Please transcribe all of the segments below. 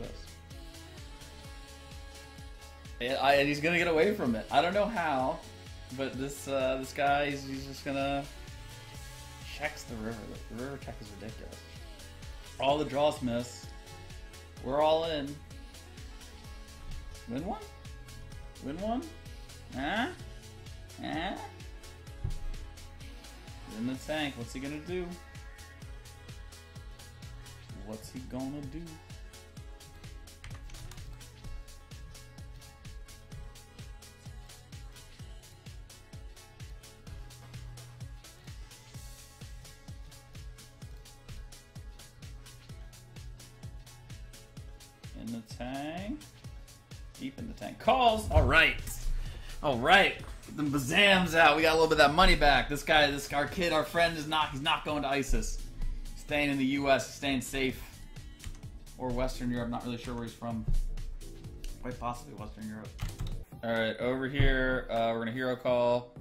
This. I, and he's gonna get away from it. I don't know how, but this uh, this guy, he's, he's just gonna checks the river. The river check is ridiculous. All the draws miss. We're all in. Win one? Win one? Huh? Huh? In the tank. What's he gonna do? What's he gonna do? In the tank. Deep in the tank. Calls! Alright. Alright. Get them bazams out. We got a little bit of that money back. This guy, this our kid, our friend is not he's not going to ISIS. Staying in the US, staying safe. Or Western Europe, not really sure where he's from. Quite possibly Western Europe. Alright, over here, uh, we're gonna hero call.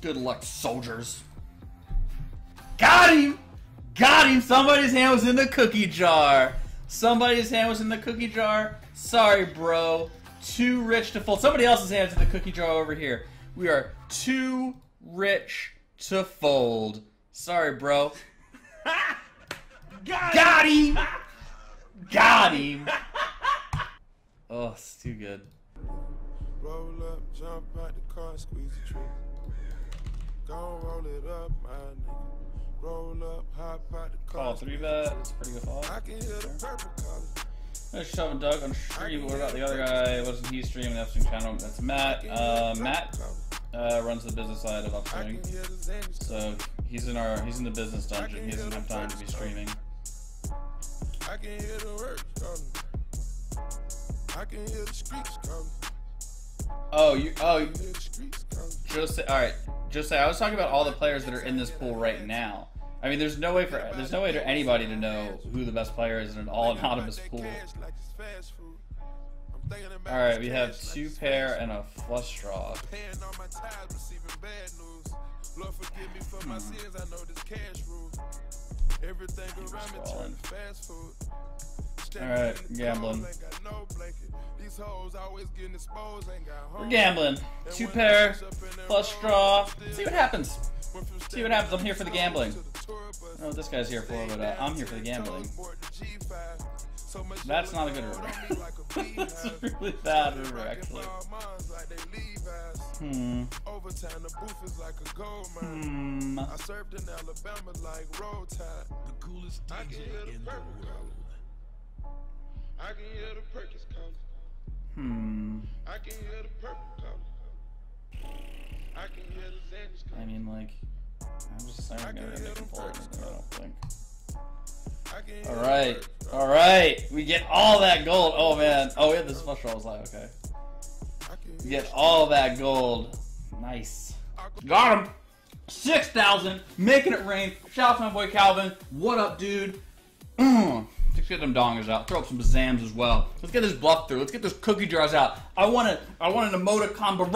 Good luck, soldiers. Got him! Got him! Somebody's hand was in the cookie jar. Somebody's hand was in the cookie jar. Sorry, bro. Too rich to fold. Somebody else's hand's in the cookie jar over here. We are too rich to fold. Sorry, bro. Got, Got him! Got him! Oh, it's too good. Roll up, jump out the car, squeeze the trigger. Gon' roll it up, my nigga. Call three bet. trigger. Pretty good fall. I can hear the purple color. There's Shoving Doug on stream. What about the other guy? Wasn't he streaming the Upswing channel? That's Matt. Uh, Matt uh, runs the business side of Upswing. can hear the Xannies So he's in our he's in the business dungeon. He doesn't have time to be streaming. I can hear the words calling. I can hear the streets calling. Oh, you oh I hear the streets calling. just say, all right. Just say I was talking about all the players that are in this pool right now. I mean, there's no way for there's no way for anybody to know who the best player is in an all anonymous pool. All right, we have two pair and a flush draw. Hmm. Alright, gambling. We're gambling. Two pair, flush draw. See what happens. See what happens. I'm here for the gambling. I what this guy's here for, but uh, I'm here for the gambling. That's not a good river. That's a really bad river, actually. Hmm. Overtime. I served in Alabama like roll tide. The coolest can hear the in the world. I can hear the Perkins calling. Hmm. I can hear the purple calling. I can hear the Xannies I mean, like, I'm just saying I'm gonna make anything, I don't think. I All right, all right. We get all that gold. Oh man. Oh yeah, this flush draw was like okay. We get all that gold. Nice. Got him. Six thousand, making it rain. Shout out to my boy Calvin. What up, dude? Let's get them dongers out. Throw up some bazams as well. Let's get this bluff through. Let's get those cookie jars out. I want to. I want an emoticon barrage.